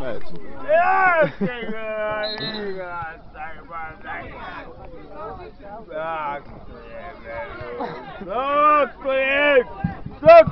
match. Yeah, Tak, to